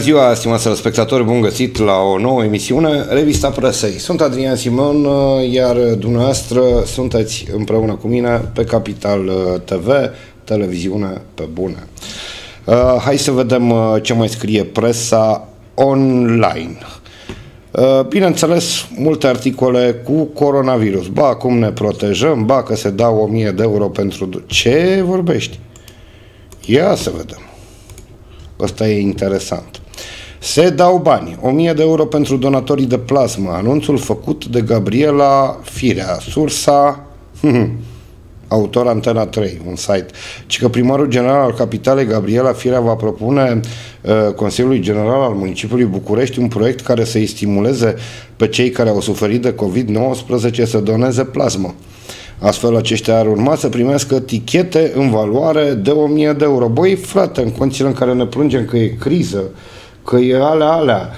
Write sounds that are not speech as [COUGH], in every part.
ziua, stimați spectatori, bun găsit la o nouă emisiune, Revista Presei. Sunt Adrian Simon, iar dumneavoastră sunteți împreună cu mine pe Capital uh, TV, televiziune pe bune. Uh, hai să vedem uh, ce mai scrie presa online. Bineînțeles, multe articole cu coronavirus. Ba, cum ne protejăm, ba, că se dau 1000 de euro pentru... Ce vorbești? Ia să vedem. Ăsta e interesant. Se dau bani, 1000 de euro pentru donatorii de plasmă. Anunțul făcut de Gabriela Firea, sursa [LAUGHS] autor Antena 3, un site. Ci că primarul general al capitalei, Gabriela Firea, va propune uh, Consiliului General al Municipiului București un proiect care să-i stimuleze pe cei care au suferit de COVID-19 să doneze plasmă. Astfel, aceștia ar urma să primească tichete în valoare de 1000 de euro. Băi, frate, în condițiile în care ne plângem că e criză, că e alea, alea,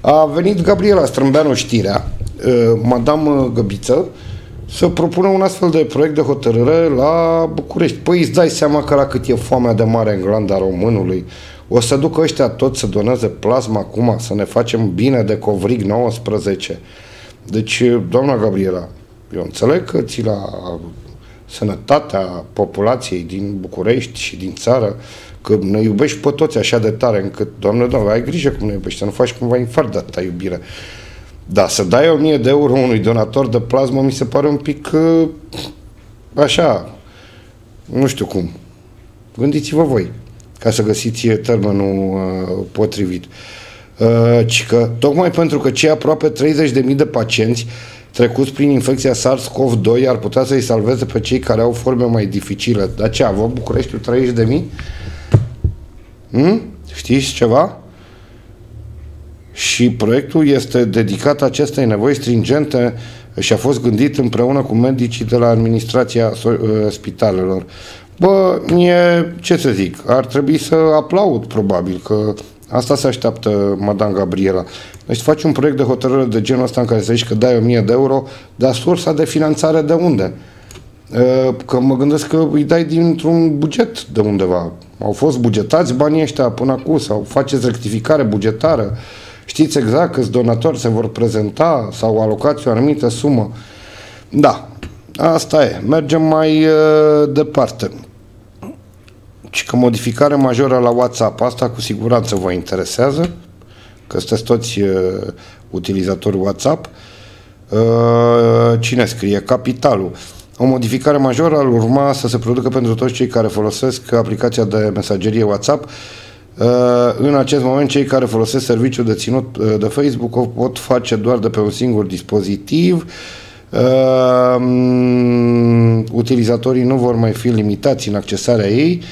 a venit Gabriela Strâmbeanu știrea, uh, Madame Găbiță, să propună un astfel de proiect de hotărâre la București. Păi îți dai seama că la cât e foamea de mare în glanda românului, o să ducă ăștia tot să doneze plasma acum, să ne facem bine de covrig 19. Deci, doamna Gabriela, eu înțeleg că ți la sănătatea populației din București și din țară, că ne iubești pe toți așa de tare încât, doamne, doamne, ai grijă cum ne iubești, să nu faci cumva infart de atâta iubire. Da, să dai 1000 de euro unui donator de plasmă mi se pare un pic uh, așa, nu știu cum. Gândiți-vă voi, ca să găsiți termenul uh, potrivit. Uh, ci că, tocmai pentru că cei aproape 30.000 de pacienți trecuți prin infecția SARS-CoV-2 ar putea să-i salveze pe cei care au forme mai dificile. Dar ce, avem Bucureștiul 30 de mii? Hmm? Știți ceva? Și proiectul este dedicat acestei nevoi stringente și a fost gândit împreună cu medicii de la administrația uh, spitalelor. Bă, mie, ce să zic, ar trebui să aplaud probabil că Asta se așteaptă Madame Gabriela. Deci faci un proiect de hotărâre de genul ăsta în care să zici că dai 1000 de euro, dar sursa de finanțare de unde? Că mă gândesc că îi dai dintr-un buget de undeva. Au fost bugetați banii ăștia până acum sau faceți rectificare bugetară. Știți exact câți donatori se vor prezenta sau alocați o anumită sumă. Da, asta e. Mergem mai uh, departe și că modificare majoră la WhatsApp, asta cu siguranță vă interesează, că sunteți toți uh, utilizatori WhatsApp. Uh, cine scrie? Capitalul. O modificare majoră ar urma să se producă pentru toți cei care folosesc aplicația de mesagerie WhatsApp. Uh, în acest moment, cei care folosesc serviciul de ținut uh, de Facebook o pot face doar de pe un singur dispozitiv. Uh, utilizatorii nu vor mai fi limitați în accesarea ei.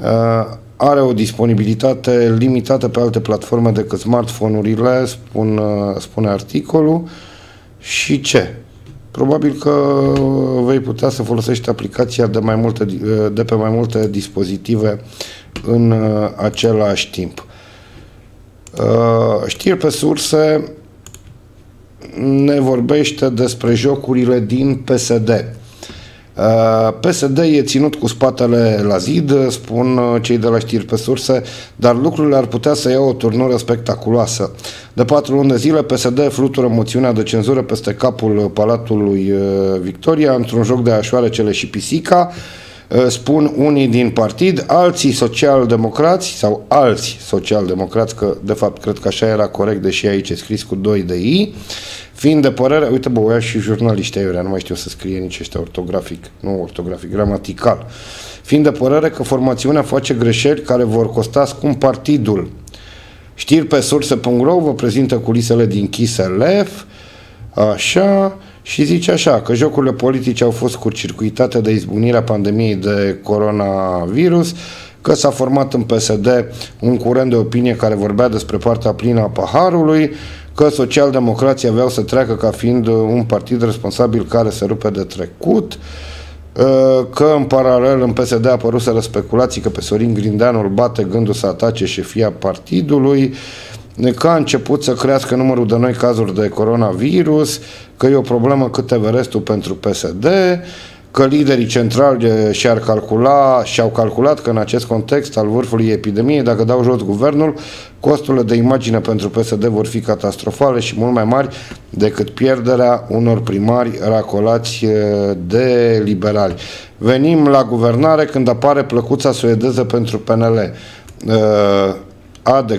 Uh, Uh, are o disponibilitate limitată pe alte platforme decât smartphone-urile, spun, uh, spune articolul. Și ce? Probabil că vei putea să folosești aplicația de, mai multe, uh, de pe mai multe dispozitive în același timp. Știri pe surse ne vorbește despre jocurile din PSD. Uh, PSD e ținut cu spatele la zid, spun uh, cei de la știri pe surse, dar lucrurile ar putea să ia o turnură spectaculoasă. De patru luni de zile, PSD flutură moțiunea de cenzură peste capul Palatului uh, Victoria într-un joc de așoarecele și pisica, spun unii din partid, alții social-democrați sau alți social-democrați, că de fapt cred că așa era corect, deși aici e scris cu 2 de I, Fiind de părere, uite bă, și jurnaliști aiurea, nu mai știu să scrie nici ăștia ortografic, nu ortografic, gramatical. Fiind de părere că formațiunea face greșeli care vor costa scump partidul. Știri pe surse.ro vă prezintă culisele din Chiselef, așa, și zice așa, că jocurile politice au fost curcircuitate de izbunirea pandemiei de coronavirus, că s-a format în PSD un curent de opinie care vorbea despre partea plină a paharului, că socialdemocrații aveau să treacă ca fiind un partid responsabil care se rupe de trecut, uh, că în paralel în PSD a apărut să speculații că pe Sorin Grindeanu îl bate gândul să atace șefia partidului, că a început să crească numărul de noi cazuri de coronavirus, că e o problemă cât Everestul pentru PSD, că liderii centrali și-ar calcula, și-au calculat că în acest context al vârfului epidemiei, dacă dau jos guvernul, costurile de imagine pentru PSD vor fi catastrofale și mult mai mari decât pierderea unor primari racolați de liberali. Venim la guvernare când apare plăcuța suedeză pentru PNL.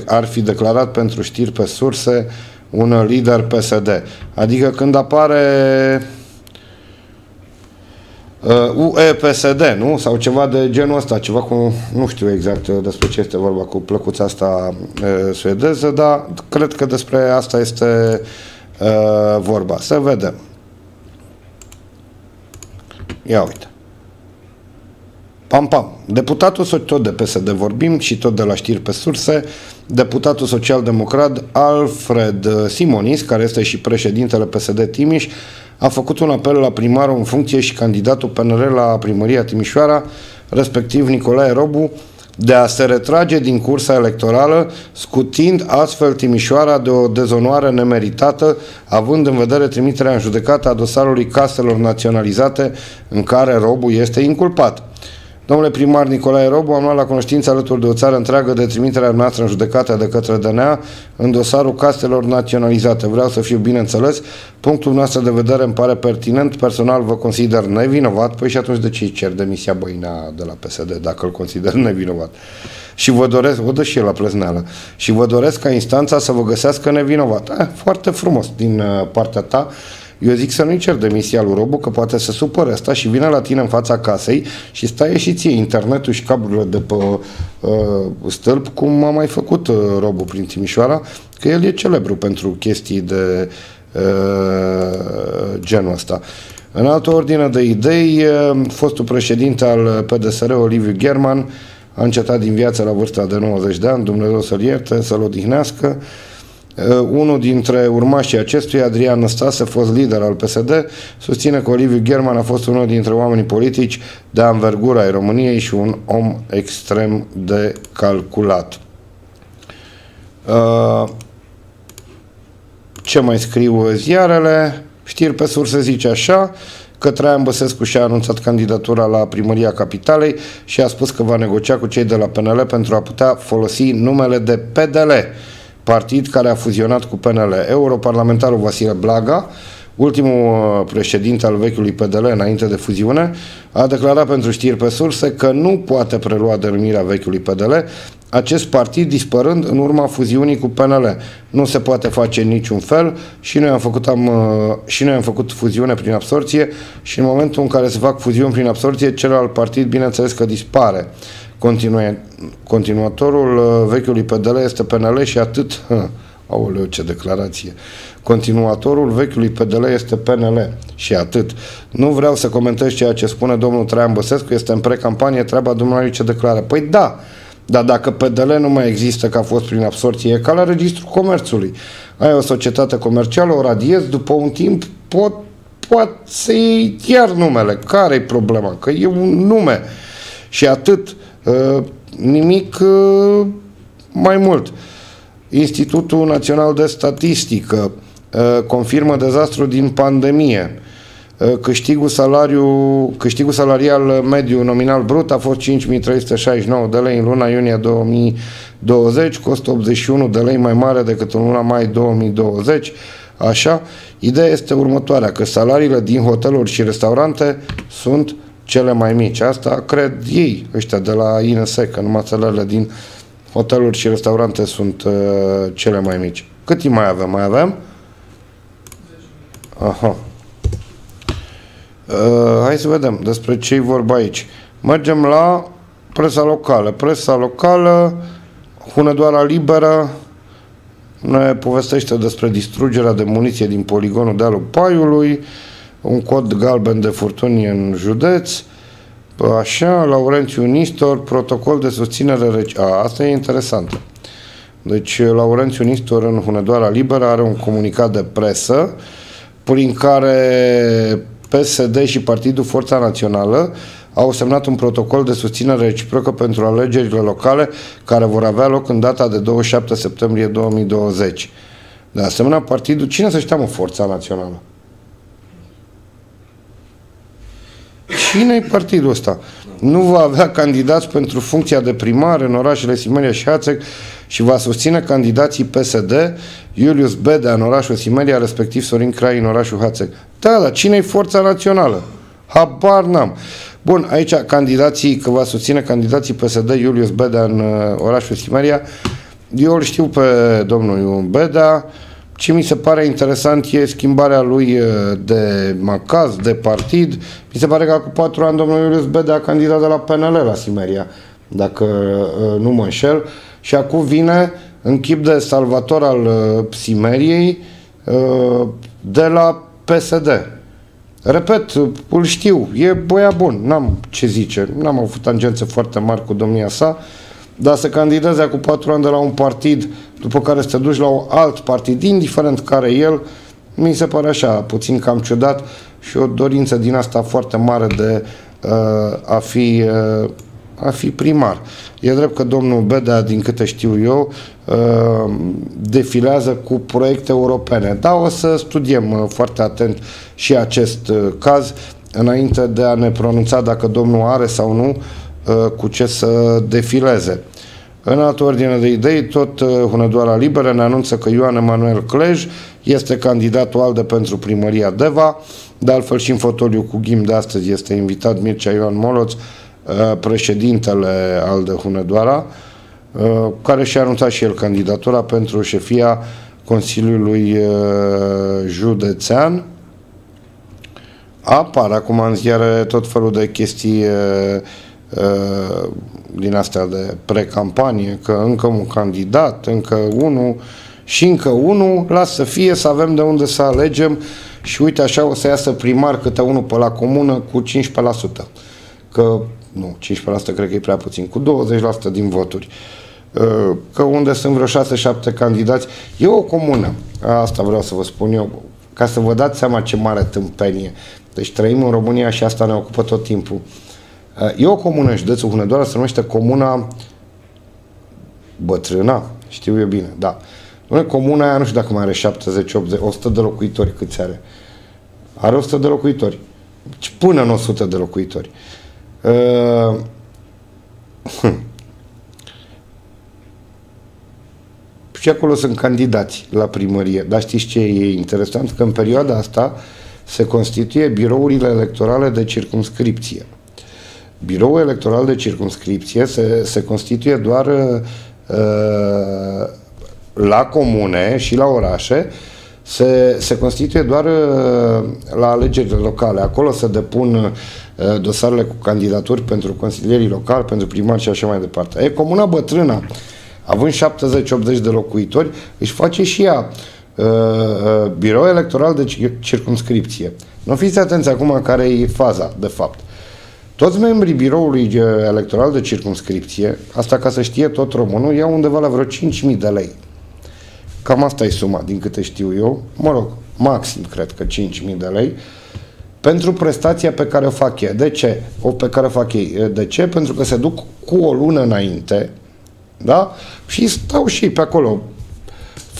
Ar fi declarat pentru știri pe surse un lider PSD. Adică când apare uh, UEPSD, nu? Sau ceva de genul ăsta, ceva cu, nu știu exact despre ce este vorba cu plăcuța asta uh, suedeză, dar cred că despre asta este uh, vorba. Să vedem. Ia uite. Pam, pam. Deputatul tot de PSD vorbim și tot de la știri pe surse, deputatul social-democrat Alfred Simonis, care este și președintele PSD Timiș, a făcut un apel la primarul în funcție și candidatul PNR la primăria Timișoara, respectiv Nicolae Robu, de a se retrage din cursa electorală, scutind astfel Timișoara de o dezonoare nemeritată, având în vedere trimiterea în judecată a dosarului caselor naționalizate în care Robu este inculpat. Domnule primar Nicolae Robu, am luat la cunoștință alături de o țară întreagă de trimiterea noastră în judecată de către DNA în dosarul castelor naționalizate. Vreau să fiu bine înțeles, punctul nostru de vedere îmi pare pertinent, personal vă consider nevinovat, păi și atunci de ce cer demisia Băina de la PSD dacă îl consider [LAUGHS] nevinovat? Și vă doresc, vă dă și el la plezneală, și vă doresc ca instanța să vă găsească nevinovat. Eh, foarte frumos din uh, partea ta eu zic să nu-i cer demisia lui Robu, că poate să supără asta și vine la tine în fața casei și stai și ție internetul și cablurile de pe uh, stâlp, cum a mai făcut uh, Robu prin Timișoara, că el e celebru pentru chestii de uh, genul ăsta. În altă ordine de idei, uh, fostul președinte al PDSR, Oliviu German, a încetat din viață la vârsta de 90 de ani, Dumnezeu să-l ierte, să-l odihnească, Uh, unul dintre urmașii acestuia, Adrian Năstase, fost lider al PSD, susține că Oliviu German a fost unul dintre oamenii politici de anvergură ai României și un om extrem de calculat. Uh, ce mai scriu ziarele? Știri pe surse zice așa, că Traian Băsescu și-a anunțat candidatura la primăria capitalei și a spus că va negocia cu cei de la PNL pentru a putea folosi numele de PDL partid care a fuzionat cu PNL. Europarlamentarul Vasile Blaga, ultimul uh, președinte al vechiului PDL înainte de fuziune, a declarat pentru știri pe surse că nu poate prelua denumirea vechiului PDL, acest partid dispărând în urma fuziunii cu PNL. Nu se poate face în niciun fel și noi am făcut, am, uh, și noi am făcut fuziune prin absorție și în momentul în care se fac fuziuni prin absorție, celălalt partid, bineînțeles că dispare. Continue, continuatorul uh, vechiului PDL este PNL și atât. Aoleu, ce declarație. Continuatorul vechiului PDL este PNL și atât. Nu vreau să comentez ceea ce spune domnul Traian Băsescu, este în precampanie treaba dumneavoastră ce declară. Păi da, dar dacă PDL nu mai există că a fost prin absorție, e ca la registrul comerțului. Ai o societate comercială, o radiezi, după un timp pot, pot să iei iar numele. Care-i problema? Că e un nume. Și atât. Uh, nimic uh, mai mult. Institutul Național de Statistică uh, confirmă dezastru din pandemie. Câștigul, salariu, câștigul salarial mediu nominal brut a fost 5.369 de lei în luna iunie 2020, costă 81 de lei mai mare decât în luna mai 2020. Așa, ideea este următoarea, că salariile din hoteluri și restaurante sunt cele mai mici. Asta cred ei, ăștia de la INS, că numai salariile din hoteluri și restaurante sunt uh, cele mai mici. Cât timp mai avem? Mai avem? Aha. Uh, hai să vedem despre ce vorba aici. Mergem la presa locală. Presa locală, Hunedoara Liberă, ne povestește despre distrugerea de muniție din poligonul dealul Paiului, un cod galben de furtuni în județ, așa, Laurențiu Nistor, protocol de susținere, a, asta e interesant. Deci Laurențiu Nistor în Hunedoara Liberă are un comunicat de presă prin care PSD și Partidul Forța Națională au semnat un protocol de susținere reciprocă pentru alegerile locale care vor avea loc în data de 27 septembrie 2020. De asemenea, partidul, cine să știa mă, Forța Națională? Cine e partidul ăsta? Nu va avea candidați pentru funcția de primar în orașele Simeria și Hațeg și va susține candidații PSD, Iulius Bedea în orașul Simeria, respectiv Sorin Crai în orașul Hațeg. Da, dar cine e forța națională? Habar n-am. Bun, aici candidații, că va susține candidații PSD, Iulius Bedea în uh, orașul Simeria, eu îl știu pe domnul Bedea, ce mi se pare interesant e schimbarea lui uh, de macaz, de partid. Mi se pare că cu patru ani domnul Iulius Bedea a candidat de la PNL la Simeria, dacă uh, nu mă înșel. Și acum vine în chip de salvator al uh, Simeriei de la PSD. Repet, îl știu, e boia bun, n-am ce zice, n-am avut tangențe foarte mari cu domnia sa, dar să candideze cu patru ani de la un partid, după care să te duci la un alt partid, indiferent care el, mi se pare așa, puțin cam ciudat și o dorință din asta foarte mare de uh, a fi uh, a fi primar. E drept că domnul Bedea, din câte știu eu, uh, defilează cu proiecte europene. Da, o să studiem uh, foarte atent și acest uh, caz înainte de a ne pronunța dacă domnul are sau nu cu ce să defileze. În altă ordine de idei, tot Hunedoara Liberă ne anunță că Ioan Emanuel Clej este candidatul ALDE pentru primăria Deva, de altfel și în fotoliu cu ghim de astăzi este invitat Mircea Ioan Moloț, Uh, președintele al de Hunedoara, uh, care și-a anunțat și el candidatura pentru șefia Consiliului uh, Județean. Apar acum în ziare tot felul de chestii din astea de precampanie, că încă un candidat, încă unul și încă unul, lasă să fie, să avem de unde să alegem și uite așa o să iasă primar câte unul pe la comună cu 15%. Că nu, 15% cred că e prea puțin, cu 20% din voturi. Uh, că unde sunt vreo 6-7 candidați, e o comună, asta vreau să vă spun eu, ca să vă dați seama ce mare tâmpenie. Deci trăim în România și asta ne ocupă tot timpul. Uh, e o comună în județul Hunedoara, se numește Comuna Bătrâna, știu eu bine, da. Noi, comuna aia, nu știu dacă mai are 70, 80, 100 de locuitori câți are. Are 100 de locuitori. Până în 100 de locuitori. Uh, Uh, și acolo sunt candidați la primărie. Dar știți ce e interesant? Că în perioada asta se constituie birourile electorale de circumscripție. Biroul electoral de circumscripție se, se constituie doar uh, la comune și la orașe, se, se constituie doar uh, la alegerile locale. Acolo se depun Uh, dosarele cu candidaturi pentru consilierii locali, pentru primari și așa mai departe. E comuna bătrână, având 70-80 de locuitori, își face și ea uh, uh, birou electoral de circumscripție. Nu fiți atenți acum care e faza, de fapt. Toți membrii biroului electoral de circumscripție, asta ca să știe tot românul, iau undeva la vreo 5.000 de lei. Cam asta e suma, din câte știu eu. Mă rog, maxim cred că 5.000 de lei. Uh, pentru prestația pe care o fac ei. De ce? O pe care o fac ei. De ce? Pentru că se duc cu o lună înainte, da? Și stau și pe acolo,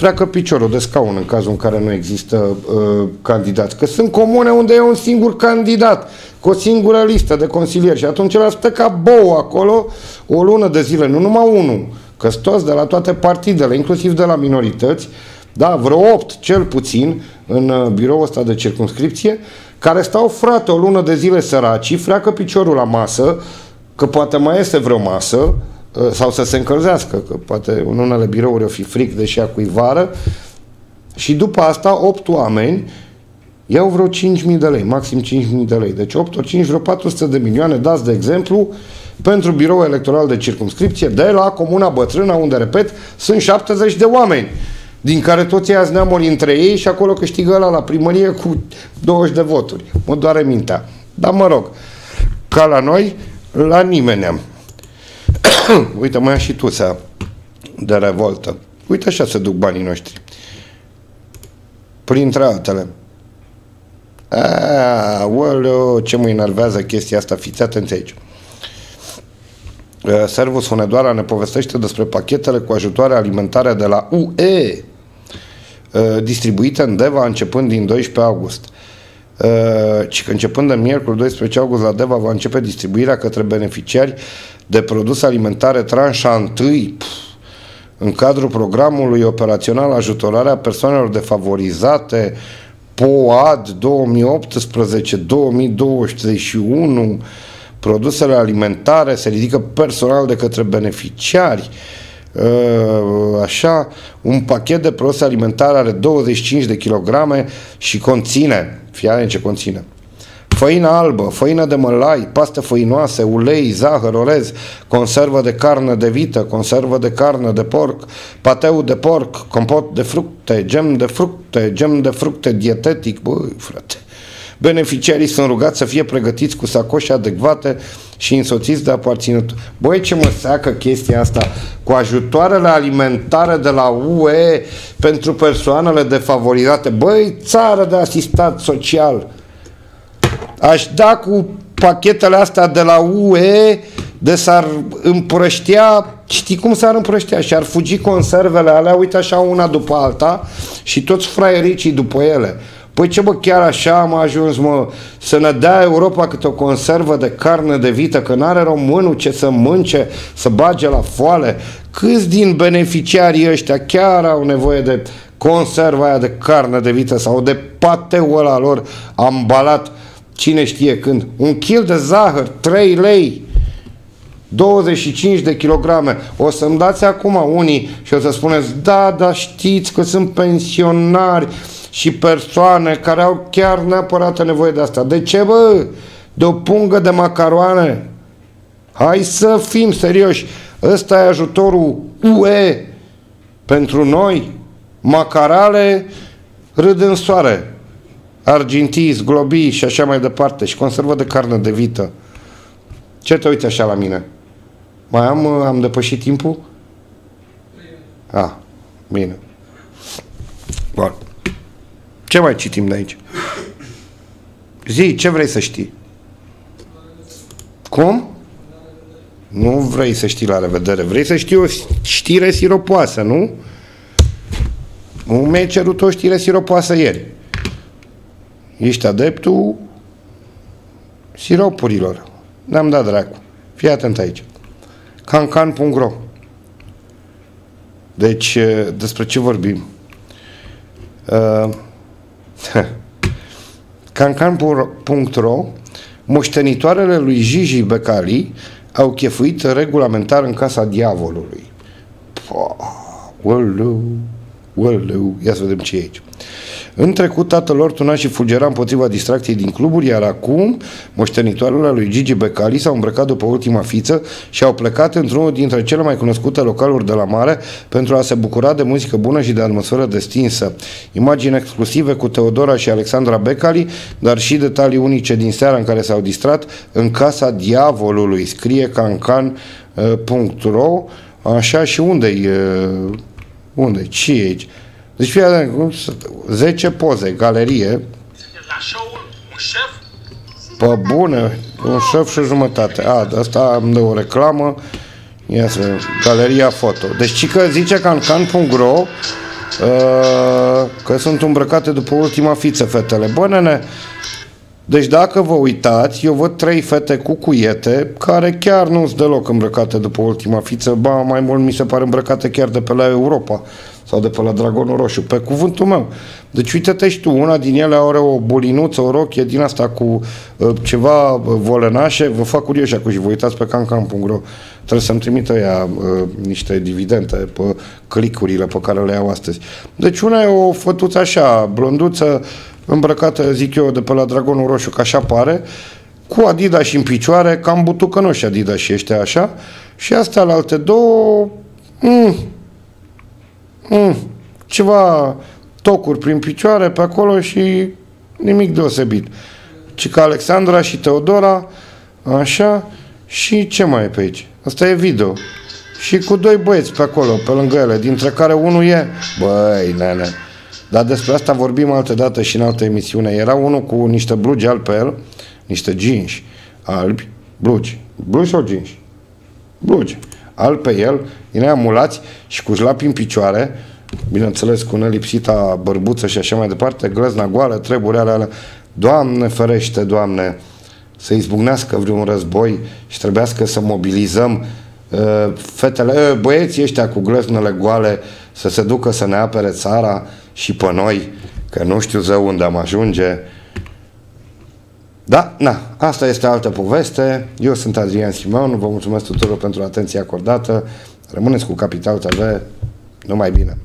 freacă piciorul de scaun în cazul în care nu există uh, candidați. Că sunt comune unde e un singur candidat, cu o singură listă de consilieri și atunci el stă ca bou acolo o lună de zile, nu numai unul, că toți de la toate partidele, inclusiv de la minorități, da, vreo opt cel puțin în uh, biroul ăsta de circunscripție, care stau, frate, o lună de zile săraci, freacă piciorul la masă, că poate mai este vreo masă, uh, sau să se încălzească, că poate în unele birouri o fi fric, deși șa vară, și după asta 8 oameni iau vreo 5.000 de lei, maxim 5.000 de lei. Deci 8 ori 5, vreo 400 de milioane, dați de exemplu, pentru birou electoral de circumscripție de la Comuna Bătrână, unde, repet, sunt 70 de oameni din care toți azi neamuri între ei și acolo câștigă ăla la primărie cu 20 de voturi. Mă doare mintea. Dar mă rog, ca la noi, la nimeni [COUGHS] Uite, mai și tu să de revoltă. Uite așa se duc banii noștri. Printre altele. Aoleu, ce mă enervează chestia asta, fiți atenți aici. Servus Hunedoara ne povestește despre pachetele cu ajutoare alimentare de la UE. Uh, distribuită în DEVA începând din 12 august. Uh, ci că începând de miercuri 12 august la Deva va începe distribuirea către beneficiari de produse alimentare tranșa 1 pf, în cadrul programului operațional ajutorarea persoanelor defavorizate POAD 2018-2021 produsele alimentare se ridică personal de către beneficiari. Uh, așa, un pachet de produse alimentare are 25 de kilograme și conține, fie ce conține, făină albă, făină de mălai, paste făinoase, ulei, zahăr, orez, conservă de carne de vită, conservă de carne de porc, pateu de porc, compot de fructe, gem de fructe, gem de fructe dietetic, băi, frate. Beneficiarii sunt rugați să fie pregătiți cu sacoșe adecvate și însoțiți de aparținut. Băi, ce mă seacă chestia asta cu ajutoarele alimentare de la UE pentru persoanele defavorizate. Băi, țară de asistat social aș da cu pachetele astea de la UE de s-ar împrăștea, știi cum s-ar împrăștea? Și ar fugi conservele alea, uite așa una după alta și toți fraiericii după ele. Păi ce bă, chiar așa am ajuns, mă, să ne dea Europa câte o conservă de carne de vită, că n-are românul ce să mânce, să bage la foale. Câți din beneficiarii ăștia chiar au nevoie de conserva aia de carne de vită sau de pateul ăla lor ambalat cine știe când, un kil de zahăr, 3 lei, 25 de kilograme. O să-mi dați acum unii și o să spuneți, da, da, știți că sunt pensionari și persoane care au chiar neapărat nevoie de asta. De ce, bă? De o pungă de macaroane? Hai să fim serioși. Ăsta e ajutorul UE pentru noi. Macarale râd în soare argintii, globii și așa mai departe și conservă de carne de vită. Ce te uiți așa la mine? Mai am, am depășit timpul? Ah, bine. Bun. Ce mai citim de aici? Zi, ce vrei să știi? Cum? Nu vrei să știi la revedere, vrei să știi o știre siropoasă, nu? Nu mi-ai cerut o știre siropoasă ieri. Ești adeptul siropurilor. Ne-am dat dracu. Fii atent aici. cancan.ro Deci, despre ce vorbim? Uh, [LAUGHS] cancan.ro Moștenitoarele lui Gigi Becali au chefuit regulamentar în casa diavolului. Uălău, uălău, ia să vedem ce e aici. În trecut, tatăl lor tuna și fulgera împotriva distracției din cluburi, iar acum, moștenitoarele lui Gigi Becali s-au îmbrăcat după ultima fiță și au plecat într-unul dintre cele mai cunoscute localuri de la mare pentru a se bucura de muzică bună și de atmosferă destinsă. Imagini exclusive cu Teodora și Alexandra Becali, dar și detalii unice din seara în care s-au distrat în casa diavolului. Scrie cancan.ro Așa și unde-i? Uh, unde? Ce e aici? Deci fii atent, 10 poze, galerie. La show un șef? Pe bune, un șef și jumătate. A, asta am de o reclamă. Ia să galeria foto. Deci ci că zice cancan.ro uh, că sunt îmbrăcate după ultima fiță fetele. Bă, nene, deci dacă vă uitați, eu văd trei fete cu cuiete care chiar nu sunt deloc îmbrăcate după ultima fiță, ba mai mult mi se pare îmbrăcate chiar de pe la Europa sau de pe la Dragonul Roșu, pe cuvântul meu. Deci uite-te și tu, una din ele are o bolinuță, o rochie din asta cu uh, ceva uh, volenașe, vă fac curioși acum și vă uitați pe cancam.ro trebuie să-mi trimită ea uh, niște dividende pe clicurile pe care le iau astăzi. Deci una e o fătuță așa, blonduță, îmbrăcată, zic eu, de pe la Dragonul Roșu, ca așa pare, cu Adidas și în picioare, cam butucănoși Adidas și ăștia așa, și astea la alte două, mm, mm, ceva tocuri prin picioare pe acolo și nimic deosebit. Ci că Alexandra și Teodora, așa, și ce mai e pe aici? Asta e video. Și cu doi băieți pe acolo, pe lângă ele, dintre care unul e, băi, nene, dar despre asta vorbim altă dată și în altă emisiune. Era unul cu niște blugi albi pe el, niște jeans albi, blugi, blugi sau jeans? Blugi, albi pe el, din aia mulați și cu jlapi în picioare, bineînțeles cu nelipsita bărbuță și așa mai departe, glăzna goală, treburile alea, alea. Doamne ferește, Doamne, să izbucnească vreun război și trebuiască să mobilizăm uh, fetele, uh, băieții ăștia cu glăznele goale să se ducă să ne apere țara și pe noi, că nu știu zău unde am ajunge. Da, na, asta este altă poveste. Eu sunt Adrian Simon, vă mulțumesc tuturor pentru atenția acordată. Rămâneți cu Capital TV, numai bine!